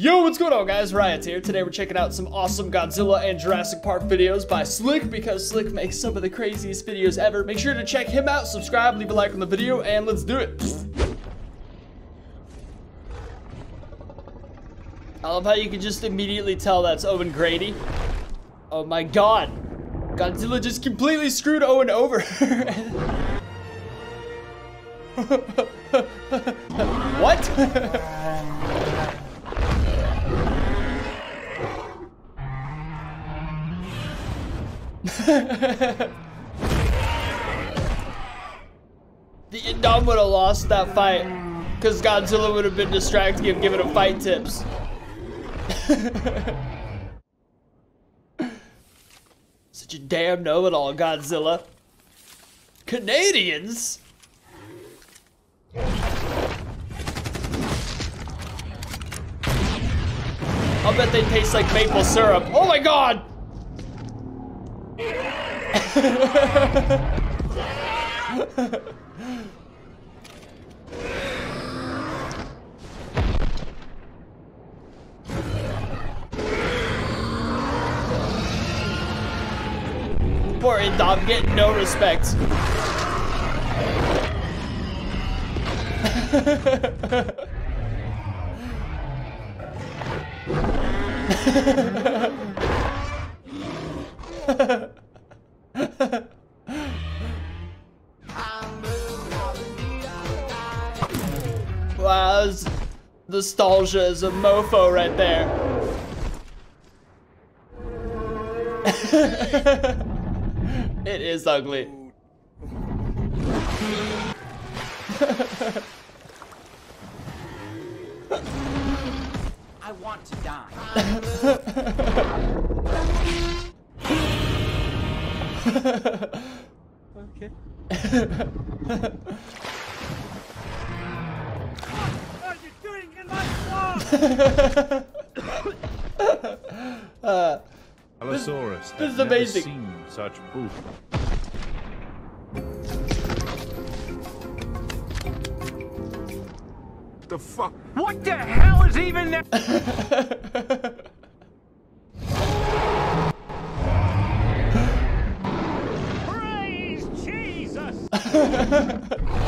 Yo, what's going on guys? Riot here. Today we're checking out some awesome Godzilla and Jurassic Park videos by Slick because Slick makes some of the craziest videos ever. Make sure to check him out, subscribe, leave a like on the video, and let's do it. I love how you can just immediately tell that's Owen Grady. Oh my god. Godzilla just completely screwed Owen over. what? the Indom would have lost that fight because Godzilla would have been distracting him, giving him fight tips. Such a damn know-it-all, Godzilla. Canadians? I'll bet they taste like maple syrup. Oh my god! Poor Indom getting no respect. nostalgia is a mofo right there. it is ugly. I want to die. okay. uh, Allosaurus this is amazing. seen such poop. The fuck? What the hell is even that? Praise Jesus!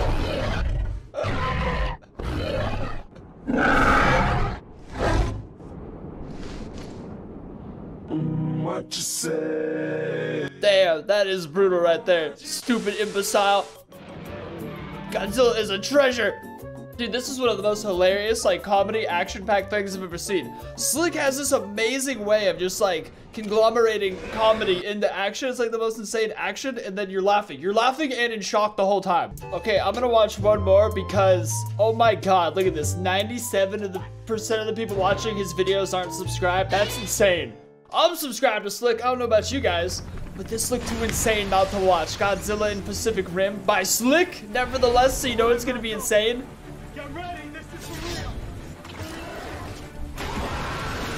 Damn, that is brutal right there. Stupid imbecile. Godzilla is a treasure. Dude, this is one of the most hilarious, like, comedy, action-packed things I've ever seen. Slick has this amazing way of just, like, conglomerating comedy into action. It's, like, the most insane action, and then you're laughing. You're laughing and in shock the whole time. Okay, I'm gonna watch one more because, oh my god, look at this. 97 of the percent of the people watching his videos aren't subscribed. That's insane. I'm subscribed to Slick. I don't know about you guys, but this looked too insane not to watch. Godzilla in Pacific Rim by Slick. Nevertheless, so you know it's gonna be insane. Get ready, this is for real!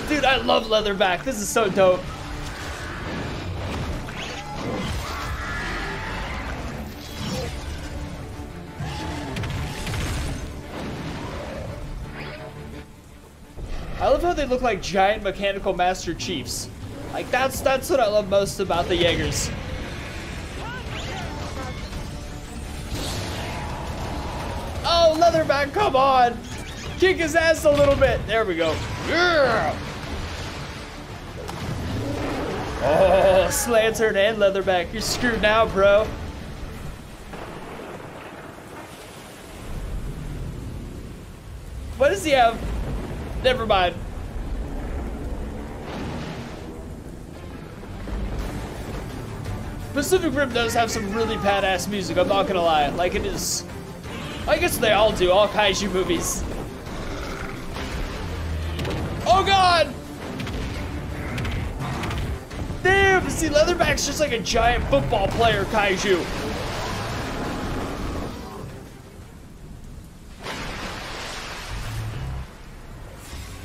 Dude, I love Leatherback. This is so dope. I love how they look like giant mechanical master chiefs. Like that's that's what I love most about the Jaegers. Oh, Leatherback, come on! Kick his ass a little bit. There we go. Yeah! Oh, Slattern and Leatherback, you're screwed now, bro. What does he have? Never mind. Pacific Rim does have some really badass music, I'm not gonna lie. Like, it is... I guess they all do, all kaiju movies. Oh god! Damn, see, Leatherback's just like a giant football player kaiju.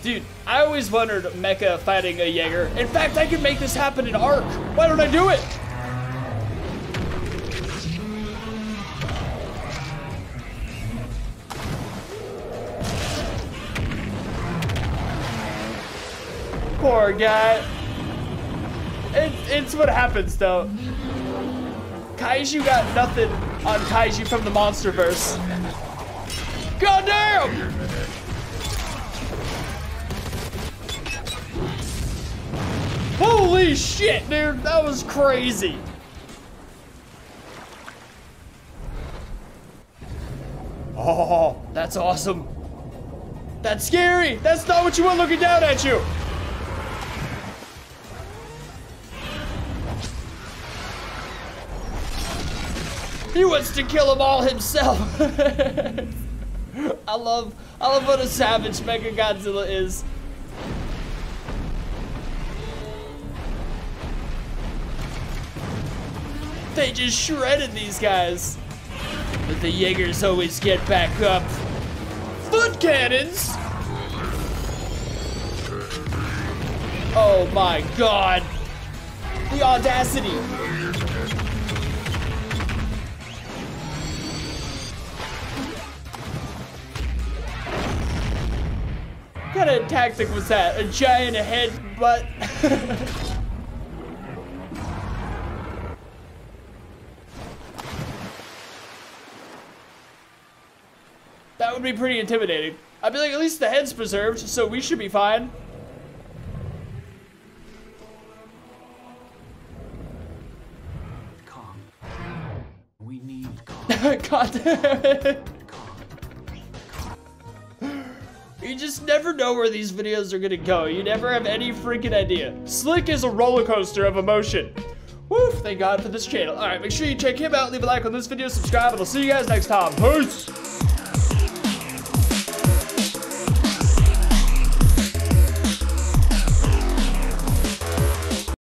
Dude, I always wondered Mecha fighting a Jaeger. In fact, I could make this happen in Ark. Why don't I do it? Poor guy. It, it's what happens though. Kaiju got nothing on Kaiju from the Monsterverse. Goddamn! Holy shit, dude, that was crazy. Oh, that's awesome. That's scary. That's not what you want looking down at you. He wants to kill them all himself. I love, I love what a savage Mechagodzilla is. They just shredded these guys. But the Jaegers always get back up. Foot cannons! Oh my god. The audacity. What kind of tactic was that? A giant head butt? that would be pretty intimidating. I'd be like, at least the head's preserved, so we should be fine. Calm. We need calm. God damn it. You just never know where these videos are gonna go. You never have any freaking idea. Slick is a roller coaster of emotion. Woof, thank God for this channel. All right, make sure you check him out, leave a like on this video, subscribe, and I'll see you guys next time. Peace!